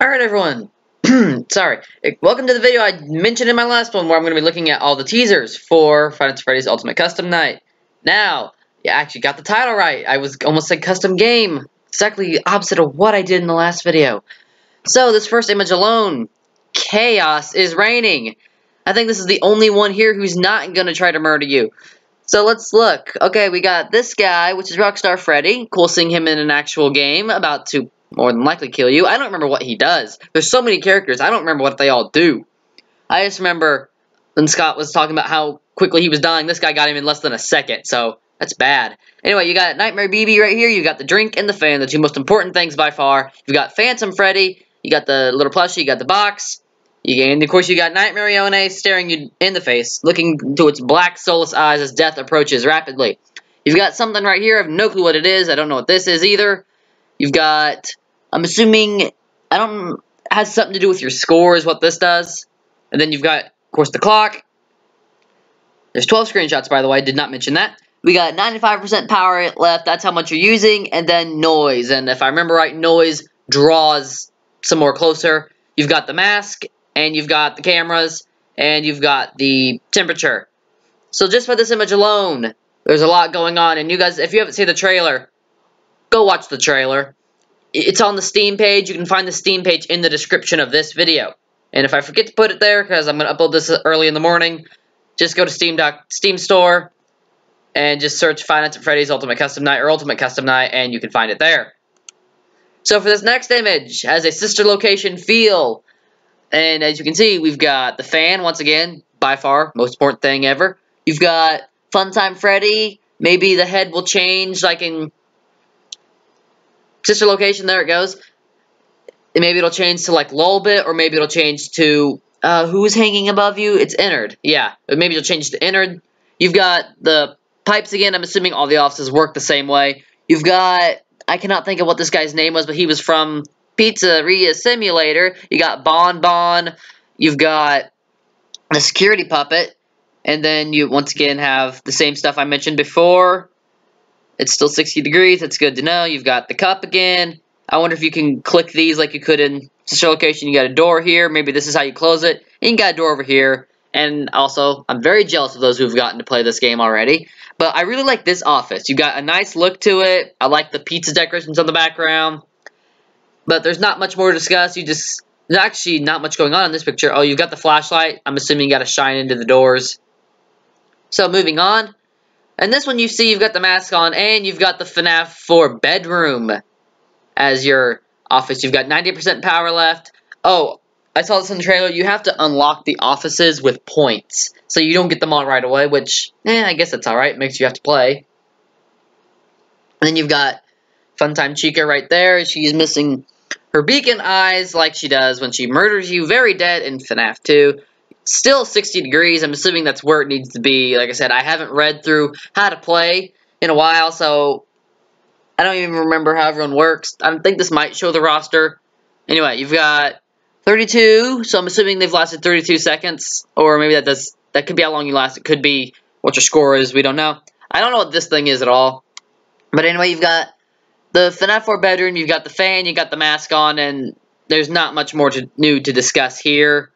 Alright everyone, sorry, welcome to the video I mentioned in my last one where I'm going to be looking at all the teasers for Nights Freddy's Ultimate Custom Night. Now, you actually got the title right, I was almost said custom game, exactly opposite of what I did in the last video. So, this first image alone, chaos is reigning. I think this is the only one here who's not going to try to murder you. So let's look. Okay, we got this guy, which is Rockstar Freddy. Cool seeing him in an actual game, about to more than likely kill you. I don't remember what he does. There's so many characters, I don't remember what they all do. I just remember when Scott was talking about how quickly he was dying, this guy got him in less than a second, so that's bad. Anyway, you got Nightmare BB right here, you got the drink and the fan, the two most important things by far. You've got Phantom Freddy, you got the little plushie, you got the box, you, and of course you got Nightmarionne staring you in the face, looking into its black, soulless eyes as death approaches rapidly. You've got something right here, I have no clue what it is, I don't know what this is either. You've got, I'm assuming, I don't, has something to do with your score is what this does. And then you've got, of course, the clock. There's 12 screenshots, by the way, I did not mention that. We got 95% power left, that's how much you're using, and then noise. And if I remember right, noise draws some more closer. You've got the mask, and you've got the cameras, and you've got the temperature. So just for this image alone, there's a lot going on. And you guys, if you haven't seen the trailer, go watch the trailer. It's on the Steam page. You can find the Steam page in the description of this video. And if I forget to put it there, because I'm going to upload this early in the morning, just go to Steam, Steam Store and just search Five Nights at Freddy's Ultimate Custom Night or Ultimate Custom Night, and you can find it there. So for this next image, has a sister location feel. And as you can see, we've got the fan, once again, by far, most important thing ever. You've got Funtime Freddy. Maybe the head will change, like in sister location, there it goes. And maybe it'll change to like Lolbit, or maybe it'll change to uh, who's hanging above you? It's Ennard. Yeah, maybe it'll change to Ennard. You've got the pipes again. I'm assuming all the offices work the same way. You've got I cannot think of what this guy's name was, but he was from Pizzeria Simulator. You got Bon Bon. You've got the security puppet. And then you once again have the same stuff I mentioned before. It's still 60 degrees. That's good to know. You've got the cup again. I wonder if you can click these like you could in sister location. You got a door here. Maybe this is how you close it. And you got a door over here. And also, I'm very jealous of those who've gotten to play this game already. But I really like this office. You got a nice look to it. I like the pizza decorations on the background. But there's not much more to discuss. You just, there's actually not much going on in this picture. Oh, you've got the flashlight. I'm assuming you got to shine into the doors. So moving on. And this one you see you've got the mask on and you've got the FNAF 4 bedroom as your office. You've got 90% power left. Oh, I saw this in the trailer. You have to unlock the offices with points. So you don't get them all right away, which, eh, I guess that's alright. Makes you have to play. And then you've got Funtime Chica right there. She's missing her beacon eyes like she does when she murders you very dead in FNAF 2 still 60 degrees. I'm assuming that's where it needs to be. Like I said, I haven't read through how to play in a while, so I don't even remember how everyone works. I think this might show the roster. Anyway, you've got 32, so I'm assuming they've lasted 32 seconds, or maybe that does that could be how long you last. It could be what your score is. We don't know. I don't know what this thing is at all. But anyway, you've got the FNAF 4 bedroom, you've got the fan, you got the mask on, and there's not much more to, new to discuss here.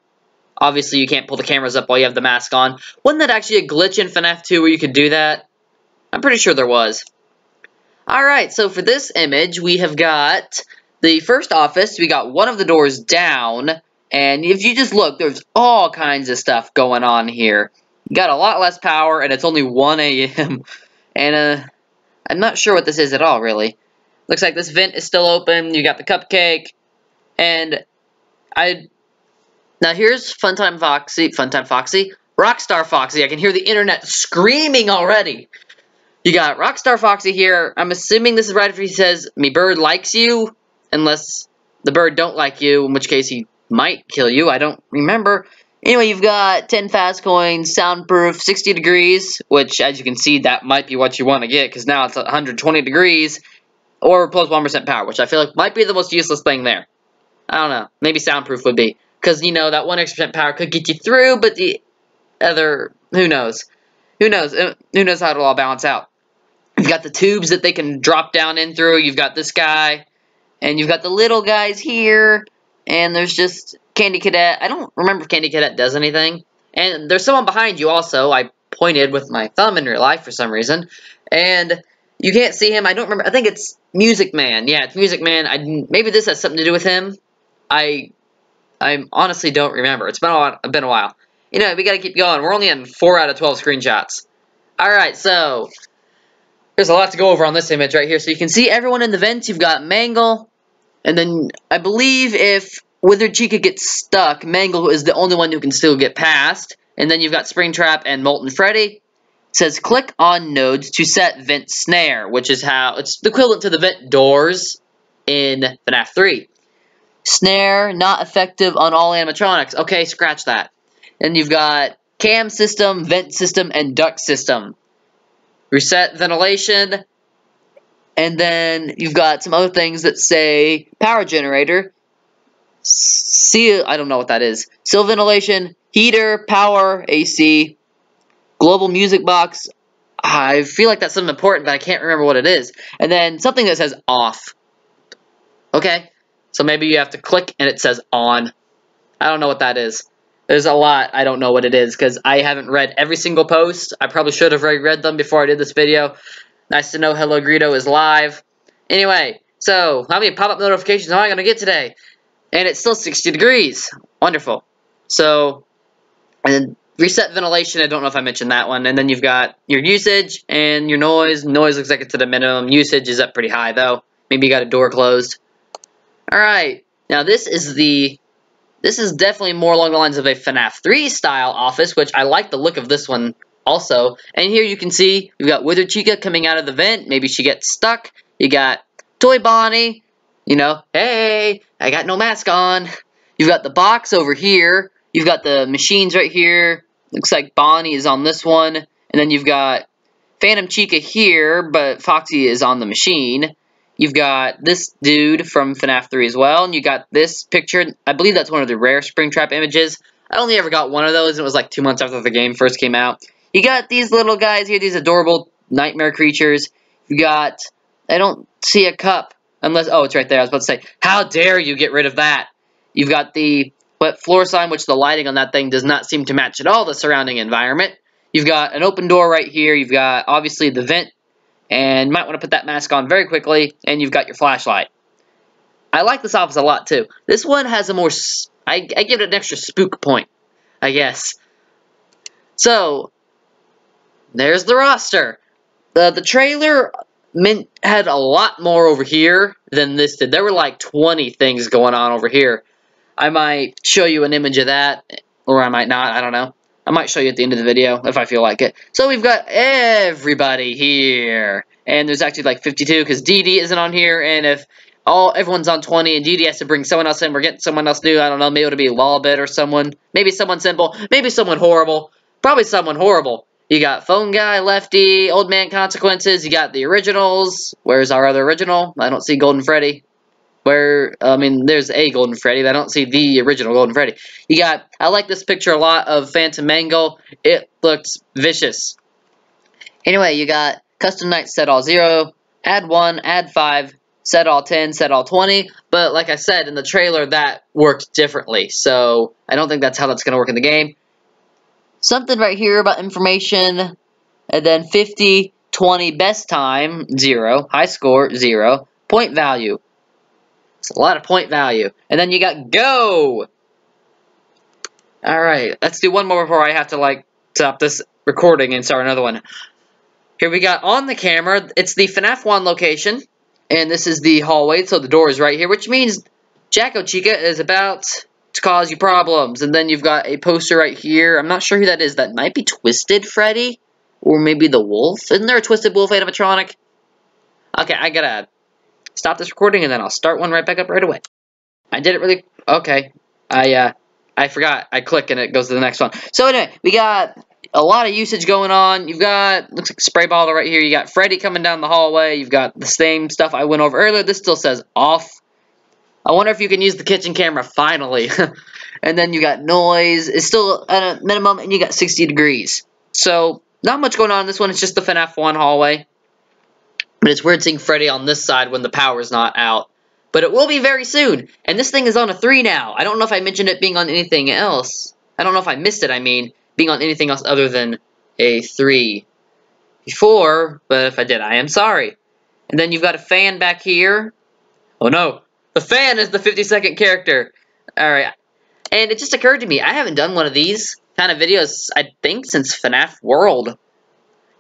Obviously, you can't pull the cameras up while you have the mask on. Wasn't that actually a glitch in FNAF 2 where you could do that? I'm pretty sure there was. Alright, so for this image, we have got the first office. We got one of the doors down. And if you just look, there's all kinds of stuff going on here. You got a lot less power, and it's only 1 a.m. And, uh, I'm not sure what this is at all, really. Looks like this vent is still open. You got the cupcake. And I now here's Funtime Foxy, Funtime Foxy, Rockstar Foxy. I can hear the internet screaming already. You got Rockstar Foxy here. I'm assuming this is right if he says, me bird likes you, unless the bird don't like you, in which case he might kill you. I don't remember. Anyway, you've got 10 Faz coins, soundproof, 60 degrees, which, as you can see, that might be what you want to get, because now it's 120 degrees, or plus 1 power, which I feel like might be the most useless thing there. I don't know. Maybe soundproof would be. Because, you know, that 1 extra percent power could get you through, but the other, who knows? Who knows? Uh, who knows how it'll all balance out? You've got the tubes that they can drop down in through. You've got this guy. And you've got the little guys here. and there's just Candy Cadet. I don't remember if Candy Cadet does anything. And there's someone behind you also. I pointed with my thumb in real life for some reason. And you can't see him. I don't remember. I think it's Music Man. Yeah, it's Music Man. I, maybe this has something to do with him. I I honestly don't remember. It's been a, while, been a while. You know, we gotta keep going. We're only on 4 out of 12 screenshots. Alright, so... There's a lot to go over on this image right here. So you can see everyone in the vents. You've got Mangle. And then, I believe if Withered Chica gets stuck, Mangle is the only one who can still get past. And then you've got Springtrap and Molten Freddy. It says click on nodes to set vent snare, which is how it's the equivalent to the vent doors in FNAF 3. Snare, not effective on all animatronics. Okay, scratch that. And you've got cam system, vent system, and duct system. Reset ventilation. And then you've got some other things that say power generator. Seal, I don't know what that is. Seal ventilation, heater, power, AC, global music box. I feel like that's something important, but I can't remember what it is. And then something that says off. Okay, so maybe you have to click and it says on. I don't know what that is. There's a lot I don't know what it is because I haven't read every single post. I probably should have read them before I did this video. Nice to know Hello Greedo is live. Anyway, so how many pop-up notifications am I going to get today? And it's still 60 degrees. Wonderful. So, and reset ventilation, I don't know if I mentioned that one. And then you've got your usage and your noise. Noise looks like it's at a minimum. Usage is up pretty high, though. Maybe you got a door closed. Alright, now this is the, this is definitely more along the lines of a FNAF 3 style office, which I like the look of this one also. And here you can see, we've got Withered Chica coming out of the vent, maybe she gets stuck. You got Toy Bonnie, you know, hey, I got no mask on. You've got the box over here. You've got the machines right here. Looks like Bonnie is on this one. And then you've got Phantom Chica here, but Foxy is on the machine. You've got this dude from FNAF 3 as well, and you got this picture. I believe that's one of the rare Springtrap images. I only ever got one of those, and it was like two months after the game first came out. You got these little guys here, these adorable nightmare creatures. You got, I don't see a cup, unless, oh, it's right there. I was about to say, how dare you get rid of that? You've got the wet floor sign, which the lighting on that thing does not seem to match at all the surrounding environment. You've got an open door right here. You've got, obviously, the vent and might want to put that mask on very quickly, and you've got your flashlight. I like this office a lot, too. This one has a more, I, I give it an extra spook point, I guess. So, there's the roster. The, the trailer meant, had a lot more over here than this did. There were like 20 things going on over here. I might show you an image of that, or I might not, I don't know. I might show you at the end of the video if I feel like it. So we've got everybody here. And there's actually like 52 because Dee isn't on here. And if all everyone's on 20 and Dee has to bring someone else in, we're getting someone else new. I don't know. Maybe it'll be Lolbit or someone. Maybe someone simple. Maybe someone horrible. Probably someone horrible. You got Phone Guy, Lefty, Old Man Consequences. You got the originals. Where's our other original? I don't see Golden Freddy where, I mean, there's a Golden Freddy, but I don't see the original Golden Freddy. You got, I like this picture a lot of Phantom Mangle. It looks vicious. Anyway, you got Custom Night set all 0, add 1, add 5, set all 10, set all 20, but like I said, in the trailer, that worked differently, so I don't think that's how that's going to work in the game. Something right here about information, and then 50, 20, best time, 0, high score, 0, point value, it's a lot of point value. And then you got go! Alright, let's do one more before I have to, like, stop this recording and start another one. Here we got on the camera, it's the FNAF 1 location. And this is the hallway, so the door is right here, which means Jack-O-Chica is about to cause you problems. And then you've got a poster right here. I'm not sure who that is. That might be Twisted Freddy. Or maybe the Wolf. Isn't there a Twisted Wolf animatronic? Okay, I gotta stop this recording, and then I'll start one right back up right away. I did it really... Okay. I, uh, I forgot. I click, and it goes to the next one. So, anyway, we got a lot of usage going on. You've got, looks like spray bottle right here. You got Freddy coming down the hallway. You've got the same stuff I went over earlier. This still says off. I wonder if you can use the kitchen camera finally. and then you got noise. It's still at a minimum, and you got 60 degrees. So, not much going on in this one. It's just the FNAF 1 hallway. But it's weird seeing Freddy on this side when the power's not out. But it will be very soon. And this thing is on a 3 now. I don't know if I mentioned it being on anything else. I don't know if I missed it, I mean, being on anything else other than a 3 before, but if I did, I am sorry. And then you've got a fan back here. Oh no, the fan is the 50 second character. Alright, and it just occurred to me, I haven't done one of these kind of videos, I think, since FNAF World.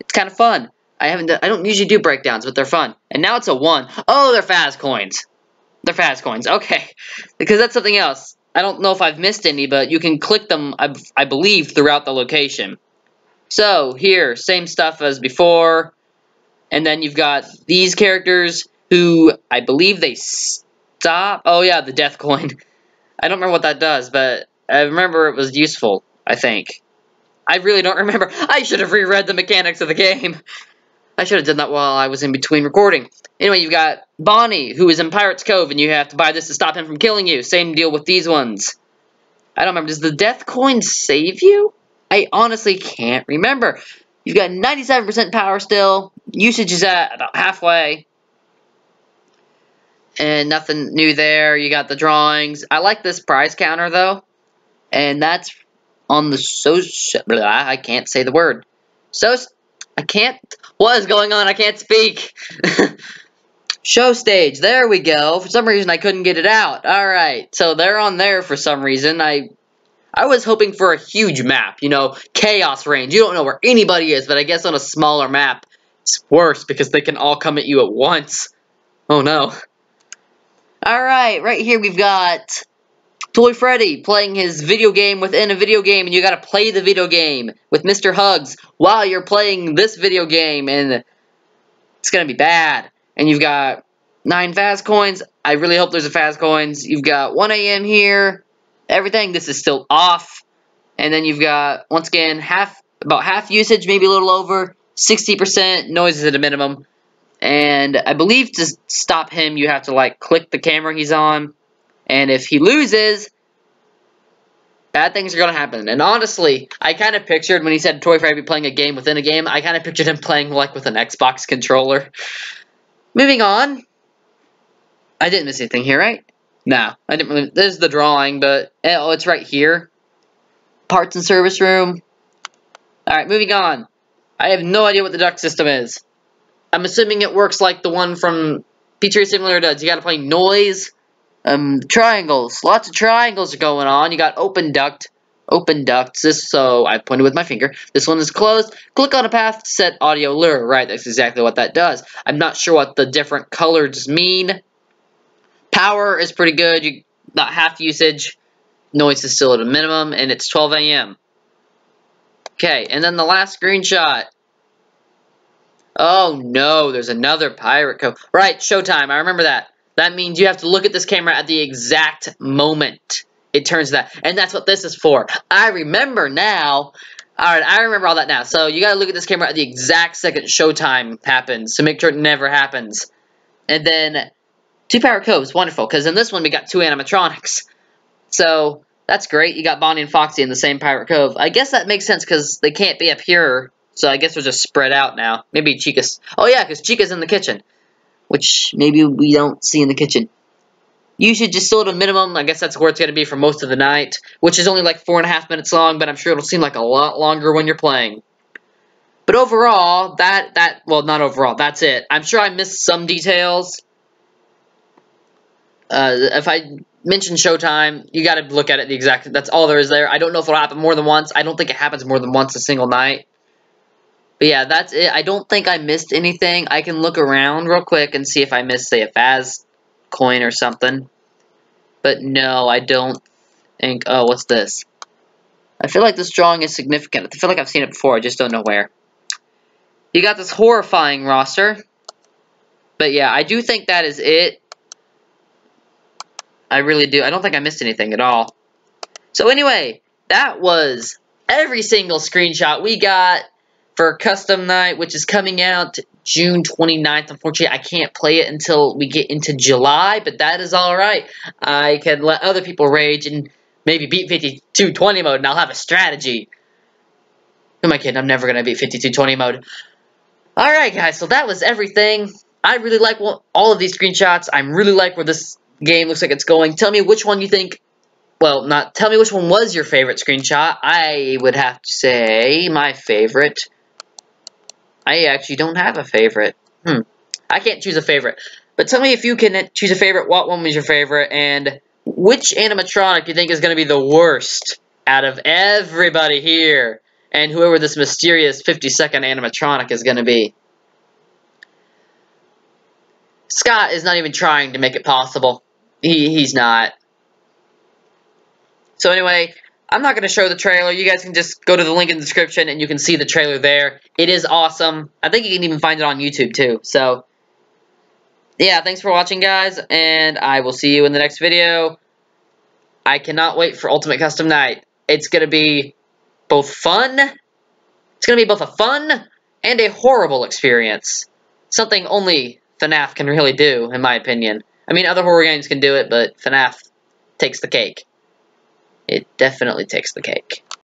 It's kind of fun. I haven't I don't usually do breakdowns, but they're fun. And now it's a 1. Oh, they're Faz coins. They're Faz coins, okay. Because that's something else. I don't know if I've missed any, but you can click them, I, I believe, throughout the location. So, here, same stuff as before. And then you've got these characters who, I believe they stop. Oh, yeah, the death coin. I don't remember what that does, but I remember it was useful, I think. I really don't remember. I should have reread the mechanics of the game. I should have done that while I was in between recording. Anyway, you've got Bonnie, who is in Pirate's Cove, and you have to buy this to stop him from killing you. Same deal with these ones. I don't remember. Does the death coin save you? I honestly can't remember. You've got 97% power still. Usage is at about halfway. And nothing new there. You got the drawings. I like this prize counter, though. And that's on the social... I can't say the word. So... I can't... What is going on? I can't speak. Show stage. There we go. For some reason, I couldn't get it out. Alright. So, they're on there for some reason. I I was hoping for a huge map, you know, chaos range. You don't know where anybody is, but I guess on a smaller map, it's worse because they can all come at you at once. Oh no. Alright, right here we've got Toy Freddy playing his video game within a video game, and you gotta play the video game with Mr. Hugs while you're playing this video game, and it's gonna be bad. And you've got nine Faz coins. I really hope there's a Faz coins. You've got 1 a.m. here, everything. This is still off. And then you've got, once again, half about half usage, maybe a little over, 60%, noise is at a minimum. And I believe to stop him, you have to, like, click the camera he's on. And if he loses, bad things are going to happen. And honestly, I kind of pictured, when he said Toy Freddy be playing a game within a game, I kind of pictured him playing, like, with an Xbox controller. Moving on. I didn't miss anything here, right? No, I didn't really. There's the drawing, but eh, oh, it's right here. Parts and service room. All right, moving on. I have no idea what the duct system is. I'm assuming it works like the one from Pizzeria Simulator does. You got to play noise, um, triangles. Lots of triangles are going on. You got open duct, open ducts. This so I pointed with my finger. This one is closed. Click on a path to set audio lure. Right, that's exactly what that does. I'm not sure what the different colors mean. Power is pretty good. You not half usage. Noise is still at a minimum, and it's 12 a.m. Okay, and then the last screenshot. Oh no, there's another pirate cove. Right, showtime. I remember that. That means you have to look at this camera at the exact moment it turns that. And that's what this is for. I remember now. Alright, I remember all that now. So you gotta look at this camera at the exact second showtime happens to make sure it never happens. And then Two pirate coves, wonderful, because in this one we got two animatronics. So, that's great. You got Bonnie and Foxy in the same pirate cove. I guess that makes sense because they can't be up here, so I guess they're just spread out now. Maybe Chica's... Oh yeah, because Chica's in the kitchen, which maybe we don't see in the kitchen. You should just still at a minimum. I guess that's where it's going to be for most of the night, which is only like four and a half minutes long, but I'm sure it'll seem like a lot longer when you're playing. But overall, that, that, well, not overall, that's it. I'm sure I missed some details, uh, if I mention Showtime, you got to look at it the exact. That's all there is there. I don't know if it'll happen more than once. I don't think it happens more than once a single night. But yeah, that's it. I don't think I missed anything. I can look around real quick and see if I missed, say, a Faz coin or something. But no, I don't think... Oh, what's this? I feel like this drawing is significant. I feel like I've seen it before. I just don't know where. You got this horrifying roster. But yeah, I do think that is it. I really do. I don't think I missed anything at all. So anyway, that was every single screenshot we got for Custom Night, which is coming out June 29th. Unfortunately, I can't play it until we get into July, but that is alright. I can let other people rage and maybe beat 5220 mode, and I'll have a strategy. Who am I kidding? I'm never going to beat 5220 mode. Alright, guys, so that was everything. I really like all of these screenshots. I really like where this game looks like it's going. Tell me which one you think, well, not, tell me which one was your favorite screenshot. I would have to say my favorite. I actually don't have a favorite. Hmm. I can't choose a favorite. But tell me if you can choose a favorite, what one was your favorite, and which animatronic you think is going to be the worst out of everybody here? And whoever this mysterious 50 second animatronic is going to be. Scott is not even trying to make it possible. He, he's not. So anyway, I'm not going to show the trailer. You guys can just go to the link in the description and you can see the trailer there. It is awesome. I think you can even find it on YouTube too. So, yeah, thanks for watching, guys, and I will see you in the next video. I cannot wait for Ultimate Custom Night. It's going to be both fun, it's going to be both a fun and a horrible experience. Something only FNAF can really do, in my opinion. I mean, other horror games can do it, but FNAF takes the cake. It definitely takes the cake.